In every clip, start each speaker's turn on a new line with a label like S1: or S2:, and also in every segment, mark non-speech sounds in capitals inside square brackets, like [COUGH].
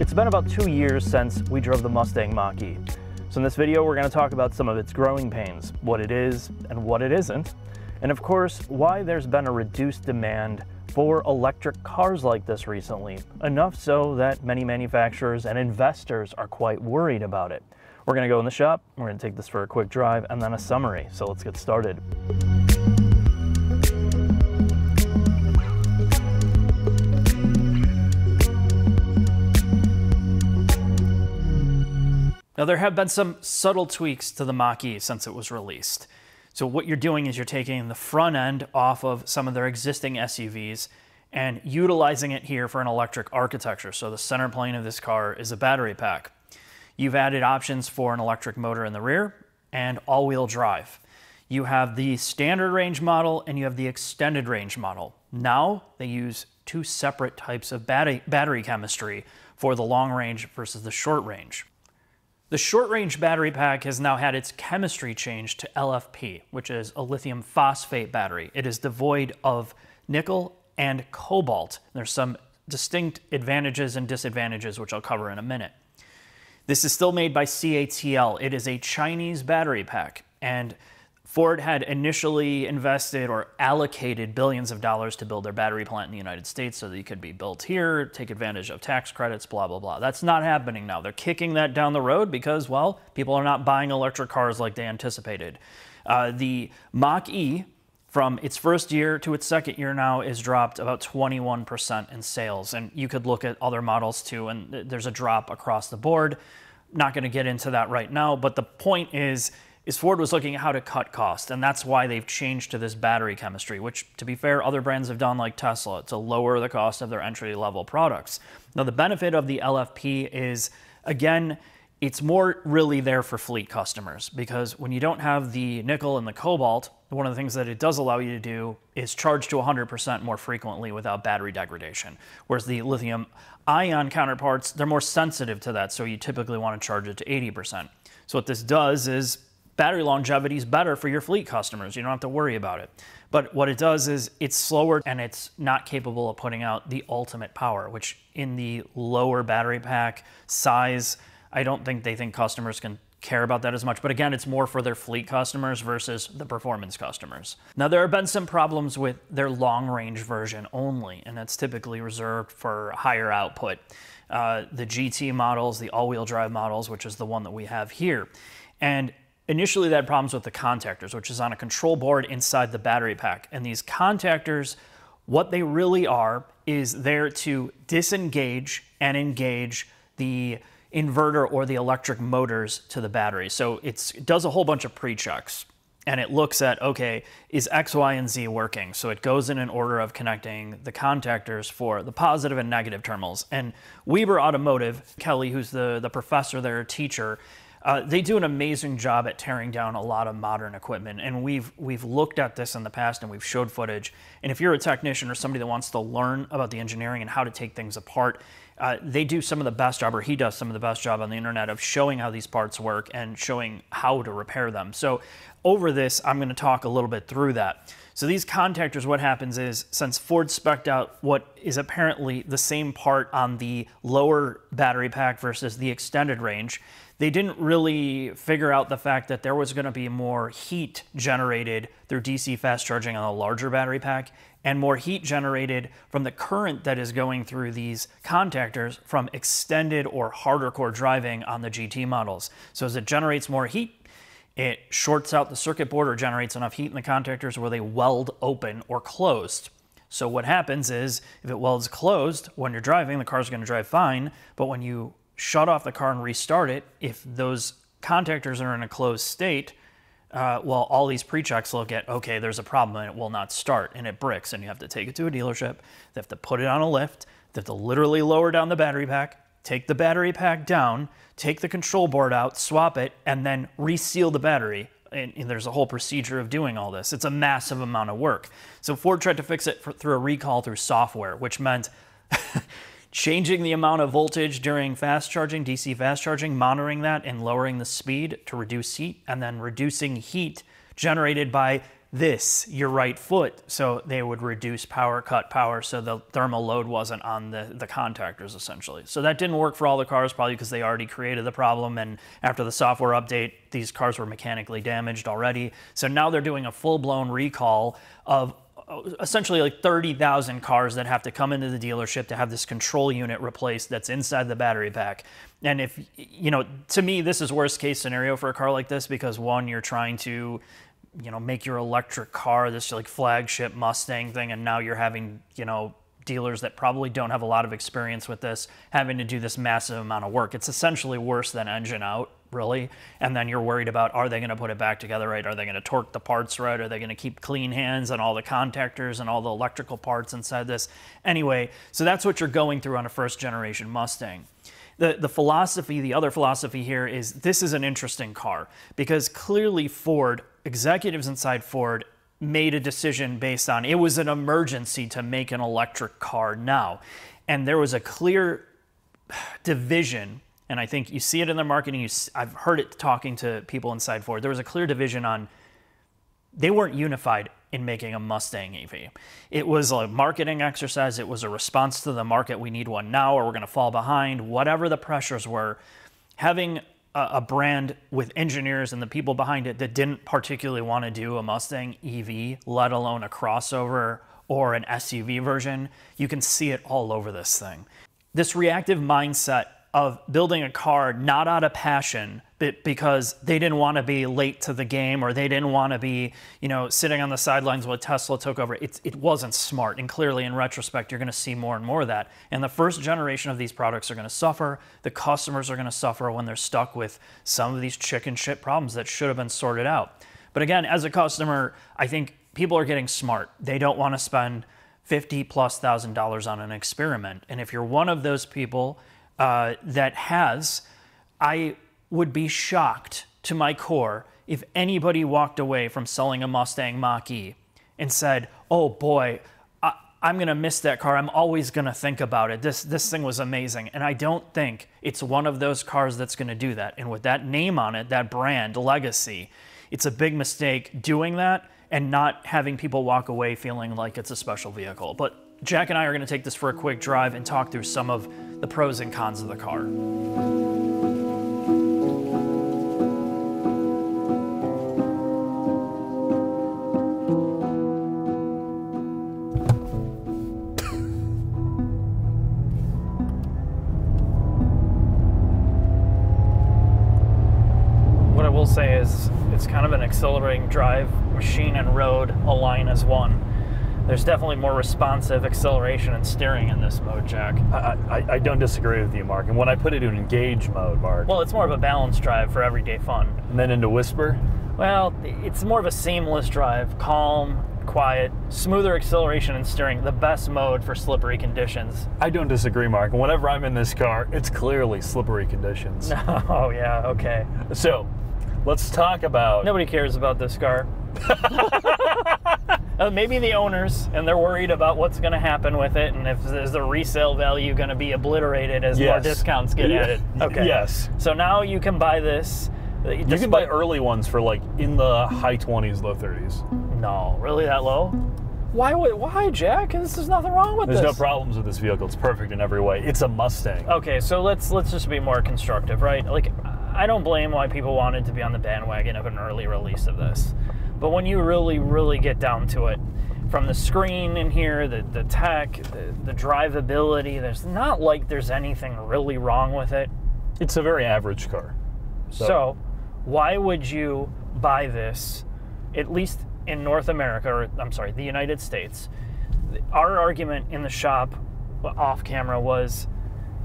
S1: It's been about two years since we drove the Mustang Mach-E. So in this video, we're gonna talk about some of its growing pains, what it is and what it isn't, and of course, why there's been a reduced demand for electric cars like this recently, enough so that many manufacturers and investors are quite worried about it. We're gonna go in the shop, we're gonna take this for a quick drive, and then a summary, so let's get started.
S2: Now, there have been some subtle tweaks to the Mach-E since it was released. So what you're doing is you're taking the front end off of some of their existing SUVs and utilizing it here for an electric architecture. So the center plane of this car is a battery pack. You've added options for an electric motor in the rear and all-wheel drive. You have the standard range model and you have the extended range model. Now they use two separate types of battery, battery chemistry for the long range versus the short range. The short range battery pack has now had its chemistry changed to LFP, which is a lithium phosphate battery. It is devoid of nickel and cobalt. There's some distinct advantages and disadvantages, which I'll cover in a minute. This is still made by CATL. It is a Chinese battery pack, and Ford had initially invested or allocated billions of dollars to build their battery plant in the United States so that it could be built here, take advantage of tax credits, blah, blah, blah. That's not happening now. They're kicking that down the road because, well, people are not buying electric cars like they anticipated. Uh, the Mach E, from its first year to its second year now, is dropped about 21% in sales. And you could look at other models too, and there's a drop across the board. Not going to get into that right now, but the point is, is Ford was looking at how to cut costs, and that's why they've changed to this battery chemistry, which, to be fair, other brands have done like Tesla to lower the cost of their entry level products. Now, the benefit of the LFP is, again, it's more really there for fleet customers because when you don't have the nickel and the cobalt, one of the things that it does allow you to do is charge to 100% more frequently without battery degradation. Whereas the lithium ion counterparts, they're more sensitive to that, so you typically want to charge it to 80%. So what this does is battery longevity is better for your fleet customers. You don't have to worry about it. But what it does is it's slower and it's not capable of putting out the ultimate power, which in the lower battery pack size, I don't think they think customers can care about that as much. But again, it's more for their fleet customers versus the performance customers. Now, there have been some problems with their long range version only, and that's typically reserved for higher output. Uh, the GT models, the all wheel drive models, which is the one that we have here. And Initially, they had problems with the contactors, which is on a control board inside the battery pack. And these contactors, what they really are, is there to disengage and engage the inverter or the electric motors to the battery. So it does a whole bunch of pre-checks and it looks at, okay, is X, Y, and Z working? So it goes in an order of connecting the contactors for the positive and negative terminals. And Weber Automotive, Kelly, who's the, the professor there, teacher, uh, they do an amazing job at tearing down a lot of modern equipment, and we've we've looked at this in the past and we've showed footage. And if you're a technician or somebody that wants to learn about the engineering and how to take things apart, uh, they do some of the best job, or he does some of the best job on the internet of showing how these parts work and showing how to repair them. So over this, I'm going to talk a little bit through that. So these contactors, what happens is, since Ford spec'd out what is apparently the same part on the lower battery pack versus the extended range, they didn't really figure out the fact that there was going to be more heat generated through DC fast charging on a larger battery pack and more heat generated from the current that is going through these contactors from extended or harder core driving on the GT models. So as it generates more heat, it shorts out the circuit board or generates enough heat in the contactors where they weld open or closed. So what happens is if it welds closed when you're driving, the car's going to drive fine, but when you shut off the car and restart it, if those contactors are in a closed state, uh, well, all these pre-checks look at, okay, there's a problem and it will not start and it bricks and you have to take it to a dealership. They have to put it on a lift. They have to literally lower down the battery pack, take the battery pack down, take the control board out, swap it, and then reseal the battery. And, and there's a whole procedure of doing all this. It's a massive amount of work. So Ford tried to fix it for, through a recall through software, which meant [LAUGHS] changing the amount of voltage during fast charging, DC fast charging, monitoring that and lowering the speed to reduce heat, and then reducing heat generated by this your right foot. So they would reduce power cut power so the thermal load wasn't on the, the contactors essentially. So that didn't work for all the cars probably because they already created the problem and after the software update these cars were mechanically damaged already. So now they're doing a full-blown recall of uh, essentially like 30,000 cars that have to come into the dealership to have this control unit replaced that's inside the battery pack. And if, you know, to me, this is worst case scenario for a car like this because one, you're trying to, you know, make your electric car this like flagship Mustang thing, and now you're having, you know, dealers that probably don't have a lot of experience with this having to do this massive amount of work. It's essentially worse than engine out really. And then you're worried about are they going to put it back together right? Are they going to torque the parts right? Are they going to keep clean hands on all the contactors and all the electrical parts inside this? Anyway, so that's what you're going through on a first generation Mustang. The, the philosophy, the other philosophy here is this is an interesting car because clearly Ford, executives inside Ford, made a decision based on it was an emergency to make an electric car now. And there was a clear division and I think you see it in the marketing. You, I've heard it talking to people inside Ford. There was a clear division on. They weren't unified in making a Mustang EV. It was a marketing exercise. It was a response to the market. We need one now, or we're going to fall behind. Whatever the pressures were, having a, brand with engineers and the people behind it that didn't particularly want to do a Mustang EV, let alone a crossover or an SUV version, you can see it all over this thing. This reactive mindset of building a car not out of passion, because they didn't want to be late to the game or they didn't want to be, you know, sitting on the sidelines while Tesla took over. It, it wasn't smart. And clearly, in retrospect, you're going to see more and more of that. And the first generation of these products are going to suffer. The customers are going to suffer when they're stuck with some of these chicken shit problems that should have been sorted out. But again, as a customer, I think people are getting smart. They don't want to spend 50 plus thousand dollars on an experiment. And if you're one of those people, uh, that has, I would be shocked to my core if anybody walked away from selling a Mustang Mach E and said, "Oh boy, I, am gonna miss that car. I'm always gonna think about it. This this thing was amazing." And I don't think it's one of those cars that's gonna do that. And with that name on it, that brand legacy, it's a big mistake doing that and not having people walk away feeling like it's a special vehicle. But Jack and I are going to take this for a quick drive and talk through some of the pros and cons of the car.
S1: It's kind of an accelerating drive, machine and road align as one there's definitely more responsive acceleration and steering in this mode, Jack.
S3: I, I, I, don't disagree with you, Mark. And when I put it in engage mode, Mark.
S1: Well, it's more of a balanced drive for everyday fun.
S3: And then into whisper?
S1: Well, it's more of a seamless drive, calm, quiet, smoother acceleration and steering, the best mode for slippery conditions.
S3: I don't disagree, Mark. Whenever I'm in this car, it's clearly slippery conditions. [LAUGHS]
S1: oh, yeah, okay.
S3: So, let's talk about.
S1: Nobody cares about this car. [LAUGHS] uh, maybe the owners, and they're worried about what's going to happen with it, and if is the resale value going to be obliterated as yes. more discounts get added.
S3: Okay. Yes.
S1: So now you can buy this.
S3: Uh, you can buy early ones for like in the high 20s, low 30s.
S1: No, really that low? Why would why Jack? This is nothing wrong with
S3: There's
S1: this.
S3: There's no problems with this vehicle. It's perfect in every way. It's a Mustang.
S1: Okay, so let's let's just be more constructive, right? Like I don't blame why people wanted to be on the bandwagon of an early release of this. But when you really, really get down to it, from the screen in here, the, the tech, the, the drivability, there's not like there's anything really wrong with it.
S3: It's a very average car.
S1: So, so why would you buy this, at least in North America, or I'm sorry, the United States? Our argument in the shop off camera was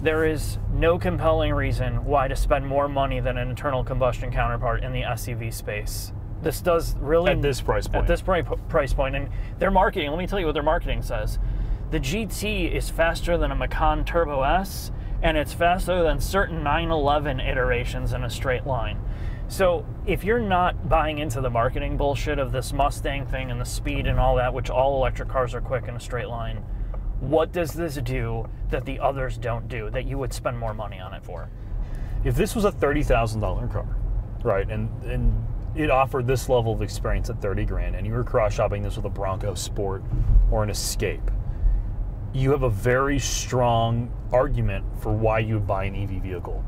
S1: there is no compelling reason why to spend more money than an internal combustion counterpart in the SUV space this does really
S3: at this price point.
S1: At this price point, and their marketing. Let me tell you what their marketing says. The GT is faster than a Macan Turbo S, and it's faster than certain 911 iterations in a straight line. So if you're not buying into the marketing bullshit of this Mustang thing and the speed and all that, which all electric cars are quick in a straight line, what does this do that the others don't do that you would spend more money on it for?
S3: If this was a thirty thousand dollar car, right, and and it offered this level of experience at 30 grand and you were cross shopping this with a Bronco Sport or an Escape, you have a very strong argument for why you would buy an EV vehicle.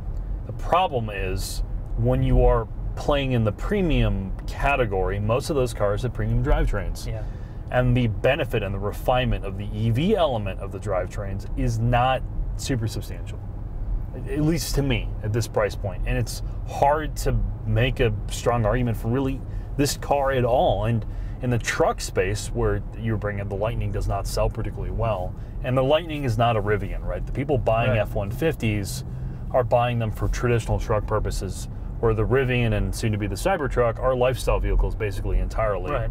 S3: The problem is when you are playing in the premium category, most of those cars have premium drivetrains.
S2: Yeah.
S3: And the benefit and the refinement of the EV element of the drivetrains is not super substantial, at least to me at this price point. And it's hard to make a strong argument for really this car at all. And in the truck space, where you're bringing the Lightning does not sell particularly well, and the Lightning is not a Rivian, right? The people buying
S2: Right.
S3: F 150s are buying them for traditional truck purposes, where the Rivian and soon to be the Cybertruck are lifestyle vehicles basically entirely
S2: Right.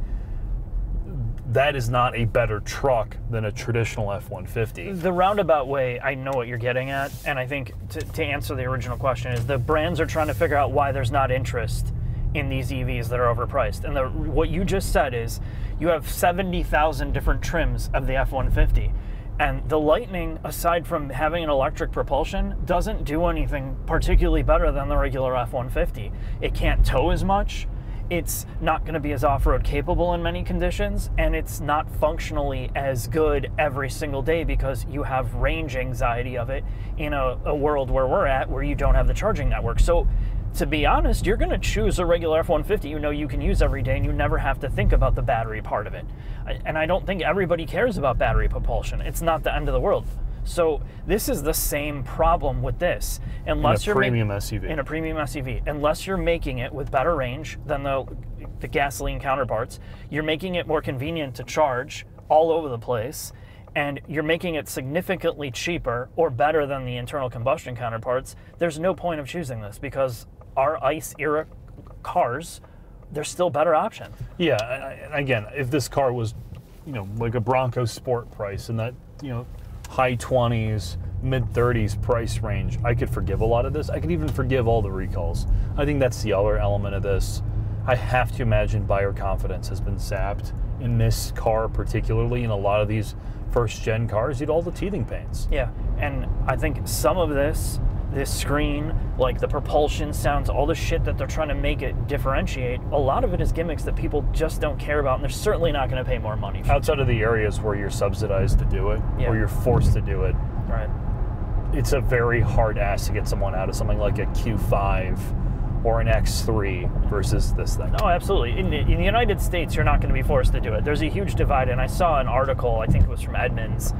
S3: That is not a better truck than a traditional F 150.
S2: The roundabout way, I know what you're getting at, and I think to, to answer the original question is the brands are trying to figure out why there's not interest in these EVs that are overpriced. And the, what you just said is you have 70,000 different trims of the F 150. And the Lightning, aside from having an electric propulsion, doesn't do anything particularly better than the regular F 150. It can't tow as much it's not going to be as off-road capable in many conditions and it's not functionally as good every single day because you have range anxiety of it in a, a world where we're at where you don't have the charging network. So to be honest you're going to choose a regular f-150 you know you can use every day and you never have to think about the battery part of it. And i don't think everybody cares about battery propulsion. It's not the end of the world so this is the same problem with this unless you're
S3: premium SUV.
S2: in a premium SUV, unless you're making it with better range than the the gasoline counterparts, you're making it more convenient to charge all over the place, and you're making it significantly cheaper or better than the internal combustion counterparts. There's no point of choosing this because our ICE era cars, they're still better option.
S3: Yeah, and I- and again, if this car was, you know, like a Bronco Sport price and that, you know, high 20s, mid 30s price range, I could forgive a lot of this. I could even forgive all the recalls. I think that's the other element of this. I have to imagine buyer confidence has been sapped in this car, particularly in a lot of these first gen cars. You'd all the teething pains.
S2: Yeah, and I think some of this, this screen, like the propulsion sounds, all the shit that they're trying to make it differentiate, a lot of it is gimmicks that people just don't care about, and they're certainly not going to pay more money for.
S3: Outside of the areas where you're subsidized to do it,
S2: Yeah.
S3: or you're forced to do it,
S2: Right.
S3: it's a very hard ask to get someone out of something like a Q5 or an X3 versus this thing.
S2: No, absolutely. In, in the United States, you're not going to be forced to do it. There's a huge divide, and I saw an article, I think it was from Edmunds,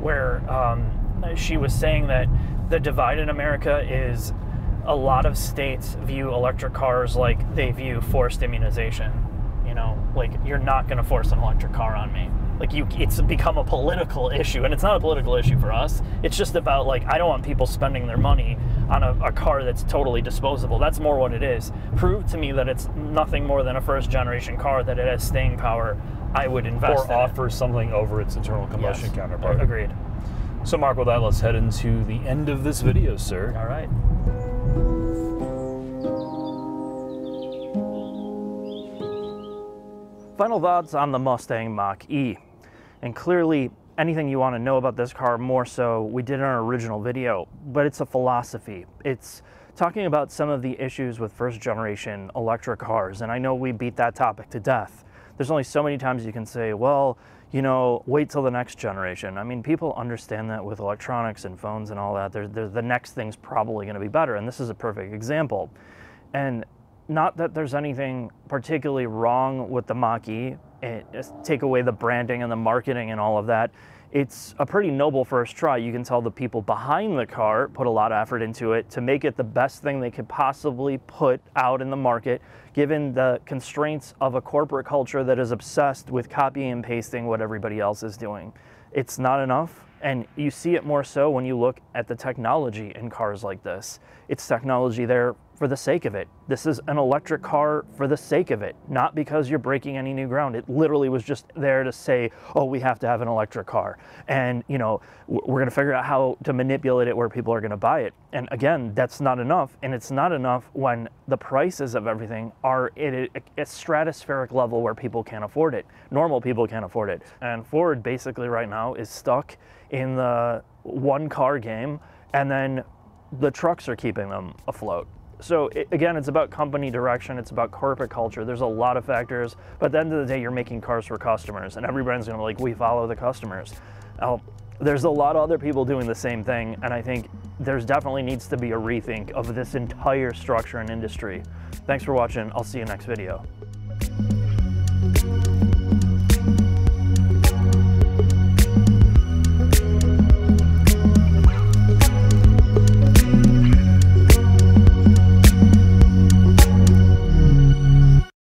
S2: where um, she was saying that the divide in America is a lot of states view electric cars like they view forced immunization. You know, like you're not going to force an electric car on me. Like you, it's become a political [LAUGHS] issue, and it's not a political issue for us. It's just about like I don't want people spending their money on a, a car that's totally disposable. That's more what it is. Prove to me that it's nothing more than a first generation car that it has staying power. I would invest
S3: Or
S2: in it.
S3: offer something over its internal combustion
S2: Yes.
S3: counterpart.
S2: Agreed.
S3: So, Mark, with that, let's head into the end of this video, sir.
S2: All right. Final thoughts on the Mustang Mach E. And clearly, anything you want to know about this car more so, we did in our original video, but it's a philosophy. It's talking about some of the issues with first generation electric cars. And I know we beat that topic to death. There's only so many times you can say, well, you know, wait till the next generation. I mean, people understand that with electronics and phones and all that. There's, there's the next thing's probably going to be better, and this is a perfect example. And not that there's anything particularly wrong with the Mach-E. Eh, just take away the branding and the marketing and all of that. It's a pretty noble first try. You can tell the people behind the car put a lot of effort into it to make it the best thing they could possibly put out in the market, given the constraints of a corporate culture that is obsessed with copying and pasting what everybody else is doing. It's not enough, and you see it more so when you look at the technology in cars like this. It's technology there for the sake of it. This is an electric car for the sake of it, not because you're breaking any new ground. It literally was just there to say, "Oh, we have to have an electric car." And, you know, we're going to figure out how to manipulate it where people are going to buy it. And again, that's not enough, and it's not enough when the prices of everything are at a, a stratospheric level where people can't afford it. Normal people can't afford it. And Ford basically right now is stuck in the one car game and then the trucks are keeping them afloat. So it, again, it's about company direction. It's about corporate culture. There's a lot of factors, but at the end of the day, you're making cars for customers, and every brand's gonna be like, we follow the customers. Now, there's a lot of other people doing the same thing, and I think there's definitely needs to be a rethink of this entire structure and industry. Thanks for watching. I'll see you next video.